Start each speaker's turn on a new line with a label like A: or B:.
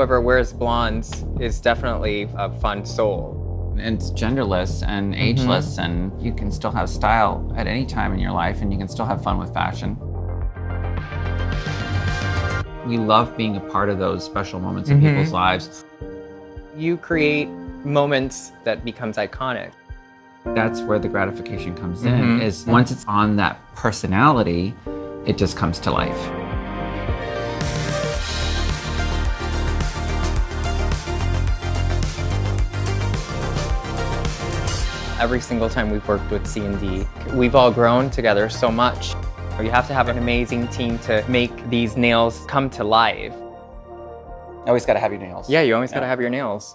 A: Whoever wears Blonds is definitely a fun soul.
B: It's genderless and
A: Mm-hmm.
B: ageless, and you can still have style at any time in your life, and you can still have fun with fashion. We love being a part of those special moments in
A: Mhm.
B: people's lives.
A: You create moments that becomes iconic.
B: That's where the gratification comes
A: Mhm.
B: in. Is once it's on that personality, it just comes to life.
A: Every single time we've worked with CND, we've all grown together so much. You have to have an amazing team to make these nails come to life.
B: Always got to have your nails.
A: Yeah, you always
B: Yeah.
A: gotta have your nails.